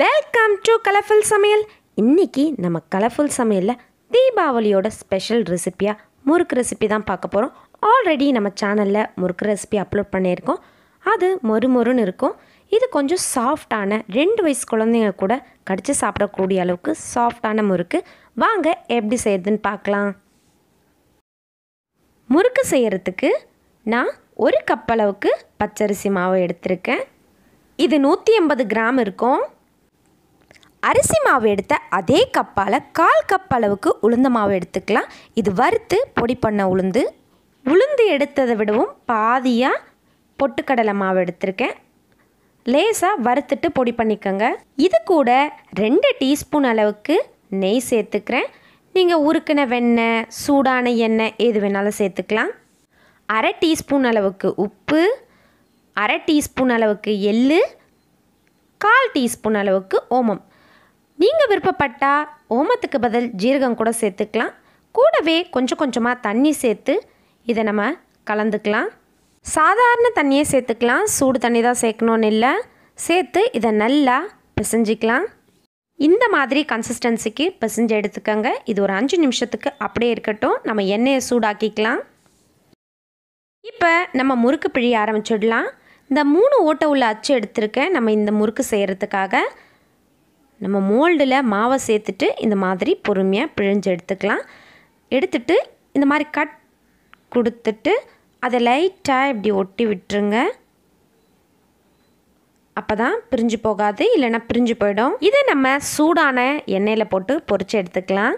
Welcome to colourful சமையல் இன்னைக்கு நம்ம கலர்ஃபுல் சமையலில் தீபாவளியோட ஸ்பெஷல் ரெசிப்பியாக முறுக்கு ரெசிபி தான் பார்க்க போகிறோம் ஆல்ரெடி நம்ம சேனலில் முறுக்கு ரெசிபி அப்லோட் பண்ணியிருக்கோம். அது மொறு மொறுன்னு இருக்கும். இது கொஞ்சம் சாஃப்டான ரெண்டு வயசு குழந்தைங்க கூட கடித்து சாப்பிடக்கூடிய அளவுக்கு சாஃப்டான முறுக்கு. வாங்க எப்படி செய்யுதுன்னு பார்க்கலாம். முறுக்கு செய்கிறதுக்கு நான் ஒரு கப் அளவுக்கு பச்சரிசி மாவு எடுத்திருக்கேன். இது நூற்றி எண்பது கிராம் இருக்கும். அரிசி மாவு எடுத்த அதே கப்பால் கால் கப் அளவுக்கு உளுந்த மாவு எடுத்துக்கலாம். இது வறுத்து பொடி பண்ண உளுந்து. உளுந்து எடுத்ததை விடவும் பாதியாக பொட்டுக்கடலை மாவு எடுத்திருக்கேன். லேசாக வறுத்துட்டு பொடி பண்ணிக்கோங்க. இது கூட ரெண்டு டீஸ்பூன் அளவுக்கு நெய் சேர்த்துக்கிறேன். நீங்கள் உருக்கின வெண்ணெய் சூடான எண்ணெய் எது வேணாலும் சேர்த்துக்கலாம். அரை டீஸ்பூன் அளவுக்கு உப்பு அரை டீஸ்பூன் அளவுக்கு எள்ளு கால் டீஸ்பூன் அளவுக்கு ஓமம். விருப்பப்பட்டால் ஓமத்துக்கு பதில் ஜீரகம் கூட சேர்த்துக்கலாம். கூடவே கொஞ்சம் கொஞ்சமாக தண்ணி சேர்த்து இதை நம்ம கலந்துக்கலாம். சாதாரண தண்ணியே சேர்த்துக்கலாம். சூடு தண்ணி தான் சேர்க்கணுன்னு இல்லை. சேர்த்து இதை நல்லா பிசைஞ்சிக்கலாம். இந்த மாதிரி கன்சிஸ்டன்சிக்கு பிசைஞ்சு எடுத்துக்கோங்க. இது ஒரு அஞ்சு நிமிஷத்துக்கு அப்படியே இருக்கட்டும். நம்ம எண்ணெயை சூடாக்கிக்கலாம். இப்போ நம்ம முறுக்கு பிழிய ஆரம்பிச்சிடலாம். இந்த மூணு ஓட்டை உள்ள அச்சு எடுத்திருக்கேன். நம்ம இந்த முறுக்கு செய்கிறதுக்காக நம்ம மோல்டில் மாவை சேர்த்துட்டு இந்த மாதிரி பொறுமையாக பிழிஞ்சு எடுத்துக்கலாம். எடுத்துட்டு இந்த மாதிரி கட் கொடுத்துட்டு அதை லைட்டாக இப்படி ஒட்டி விட்டுருங்க. அப்போ தான் பிரிஞ்சு போகாது இல்லைன்னா பிரிஞ்சு போயிடும். இதை நம்ம சூடான எண்ணெயில் போட்டு பொறிச்சு எடுத்துக்கலாம்.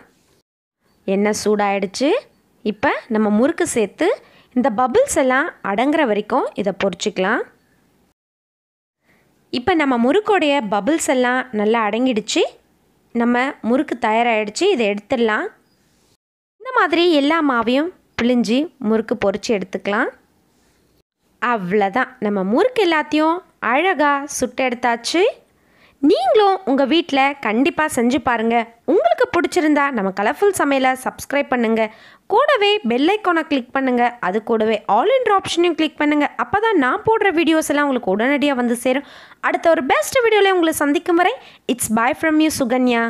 எண்ணெய் சூடாயிடுச்சு. இப்போ நம்ம முறுக்கு சேர்த்து இந்த பபுள்ஸ் எல்லாம் அடங்குற வரைக்கும் இதை பொறிச்சிக்கலாம். இப்போ நம்ம முறுக்கோடைய பபிள்ஸ் எல்லாம் நல்லா அடங்கிடுச்சு. நம்ம முறுக்கு தயாராகிடுச்சு இதை எடுத்துடலாம். இந்த மாதிரி எல்லா மாவையும் பிழிஞ்சு முறுக்கு பொரித்து எடுத்துக்கலாம். அவ்வளோதான் நம்ம முறுக்கு எல்லாத்தையும் அழகாக சுட்டு எடுத்தாச்சு. நீங்களும் உங்கள் வீட்டில் கண்டிப்பாக செஞ்சு பாருங்கள் உங்களுக்கு பிடிச்சிருந்தா நம்ம கலர்ஃபுல் சமையலை சப்ஸ்கிரைப் பண்ணுங்கள் கூடவே பெல்லைக்கோனை கிளிக் பண்ணுங்கள் அது கூடவே ஆல் இன் ஆப்ஷனையும் கிளிக் பண்ணுங்கள் அப்போ தான் நான் போடுற வீடியோஸ் எல்லாம் உங்களுக்கு உடனடியாக வந்து சேரும். அடுத்த ஒரு பெஸ்ட் வீடியோவில் உங்களை சந்திக்கும் வரை it's bye from you Sukanya